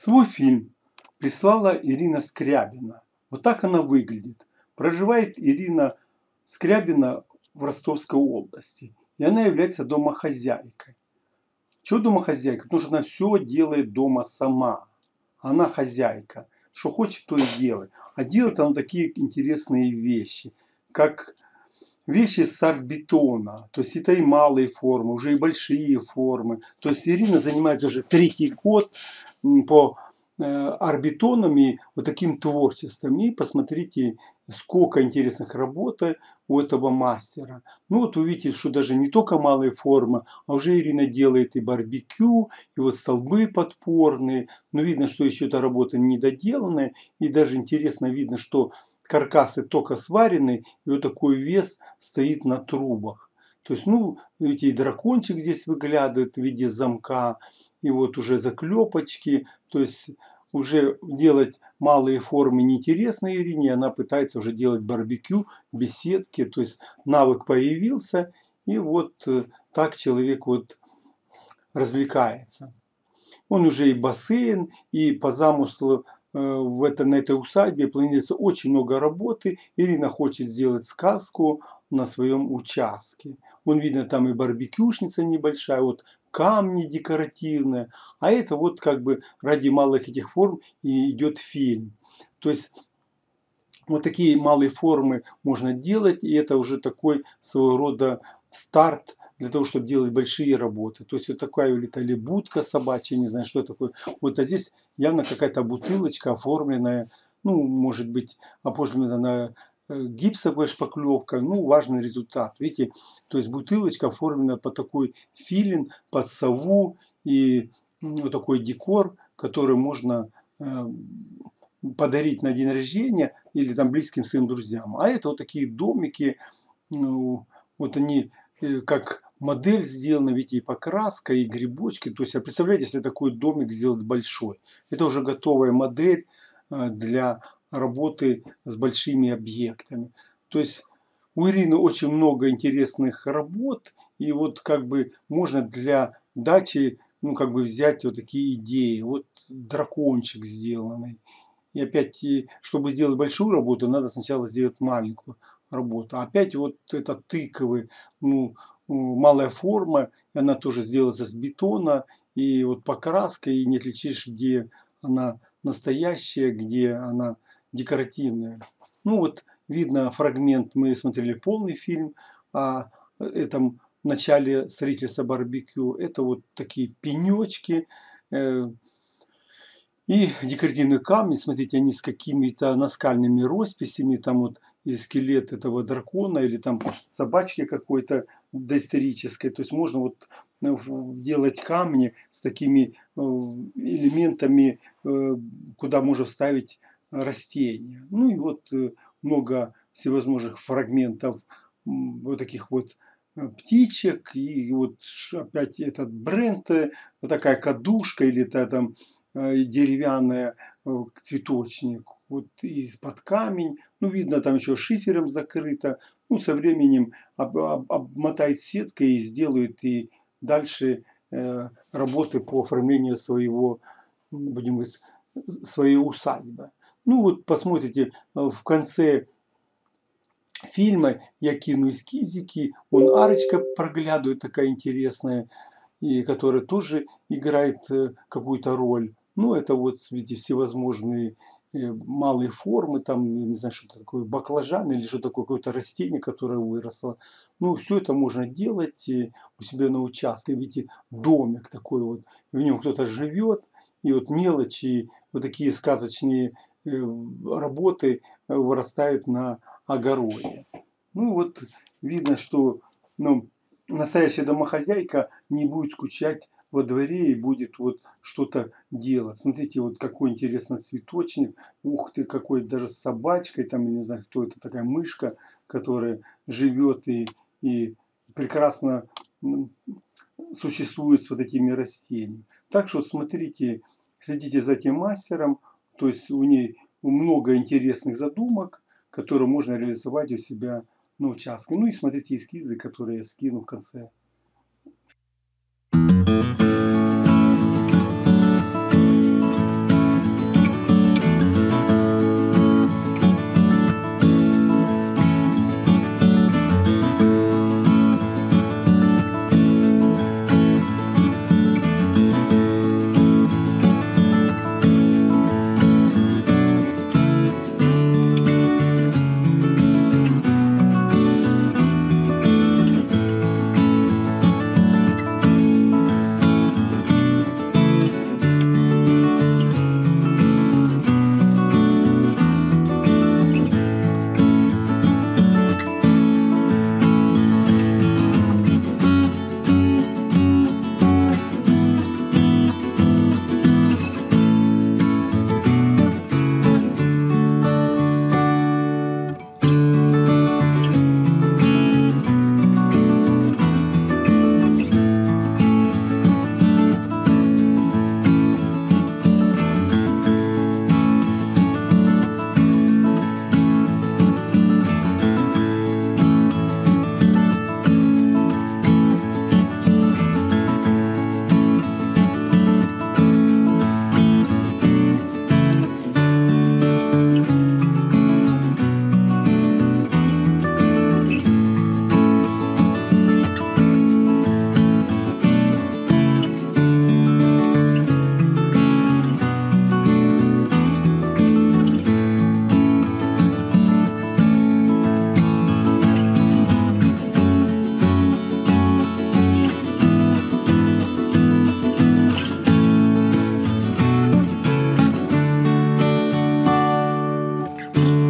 Свой фильм прислала Ирина Скрябина. Вот так она выглядит. Проживает Ирина Скрябина в Ростовской области. И она является домохозяйкой. Чего домохозяйка? Потому что она все делает дома сама. Она хозяйка. Что хочет, то и делает. А делает она такие интересные вещи, как вещи с арт-бетона. То есть это и малые формы, уже и большие формы. То есть Ирина занимается уже третий год по э, арбитоном и вот таким творчеством. И посмотрите, сколько интересных работ у этого мастера. Ну вот увидите, что даже не только малые формы, а уже Ирина делает и барбекю, и вот столбы подпорные. Но видно, что еще эта работа недоделанная. И даже интересно видно, что каркасы только сварены, и вот такой вес стоит на трубах. То есть, ну, видите, и дракончик здесь выглядывает в виде замка, и вот уже заклепочки, то есть уже делать малые формы неинтересно Ирине, она пытается уже делать барбекю, беседки, то есть навык появился, и вот э, так человек вот развлекается. Он уже и бассейн, и по замыслу в это, на этой усадьбе планируется очень много работы. Ирина хочет сделать сказку на своем участке. Он видно там и барбекюшница небольшая, вот камни декоративные. А это вот как бы ради малых этих форм и идет фильм. То есть вот такие малые формы можно делать, и это уже такой своего рода старт для того, чтобы делать большие работы. То есть вот такая вот или будка собачья, не знаю, что такое. Вот а здесь явно какая-то бутылочка оформленная, ну, может быть, оформлена на Э, гипсовая шпаклевка, ну, важный результат. Видите, то есть бутылочка оформлена под такой филин, под сову и вот такой декор, который можно э, подарить на день рождения или там близким своим друзьям. А это вот такие домики, ну, вот они э, как модель сделана, видите, и покраска, и грибочки. То есть, а представляете, если такой домик сделать большой. Это уже готовая модель для работы с большими объектами. То есть у Ирины очень много интересных работ, и вот как бы можно для дачи ну, как бы взять вот такие идеи. Вот дракончик сделанный. И опять, чтобы сделать большую работу, надо сначала сделать маленькую работу. А опять вот это тыковый, ну, малая форма, и она тоже сделана из бетона, и вот покраска, и не отличишь, где она настоящая, где она декоративная. Ну вот видно фрагмент, мы смотрели полный фильм о этом начале строительства барбекю. Это вот такие пенечки э, и декоративные камни. Смотрите, они с какими-то наскальными росписями. Там вот скелет этого дракона или там собачки какой-то доисторической. То есть можно вот э, делать камни с такими э, элементами, куда можно вставить растения. Ну и вот э, много всевозможных фрагментов вот таких вот э, птичек. И вот опять этот бренд, э, вот такая кадушка или это там деревянная цветочник вот из-под камень, ну, видно, там еще шифером закрыто, ну, со временем об, об, обмотает сеткой и сделают и дальше э, работы по оформлению своего, будем говорить, своей усадьбы. Ну вот посмотрите, э, в конце фильма я кину эскизики, он арочка проглядывает такая интересная, и которая тоже играет э, какую-то роль. Ну, это вот, видите, всевозможные э, малые формы, там, я не знаю, что такое, баклажан или что такое, какое-то растение, которое выросло. Ну, все это можно делать у себя на участке. Видите, домик такой вот, в нем кто-то живет, и вот мелочи, вот такие сказочные Э, работы э, вырастают на огороде. Ну вот видно, что ну, настоящая домохозяйка не будет скучать во дворе и будет вот что-то делать. Смотрите, вот какой интересный цветочник. Ух ты, какой даже с собачкой, там, я не знаю, кто это, такая мышка, которая живет и, и прекрасно существует с вот этими растениями. Так что смотрите, следите за этим мастером, то есть у ней много интересных задумок, которые можно реализовать у себя на участке. Ну и смотрите эскизы, которые я скину в конце Bye.